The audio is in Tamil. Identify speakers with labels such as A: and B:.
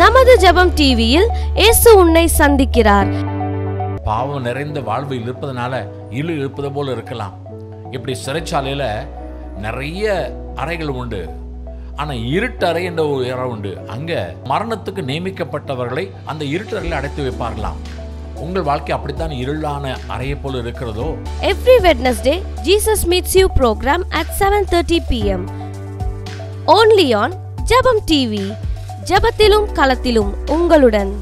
A: நமது ஜெபம் டிவியில் இயேசு உன்னை சந்திக்கிறார்.
B: பாவம் நிறைந்த வாழ்வில் இருப்பதனால இழு இருப்பது போல இருக்கலாம். இப்படி சிறைச்சாலையில நிறைய அறைகள் உண்டு. ஆனா இருட்டு அறை என்ற ஒரு அறை உண்டு. அங்க மரணத்துக்கு நியமிக்கப்பட்டவர்களை அந்த இருட்டு அறையில் அடைத்து வைப்பார்களாம். உங்கள் வாழ்க்கை அப்படித்தான் இருளான அறையை போல இருக்கிறதோ?
A: Every Wednesday, Jesus Meets You program at 7:30 p.m. Only on Jebam TV ஜெபத்திலும் களத்திலும் உங்களுடன்.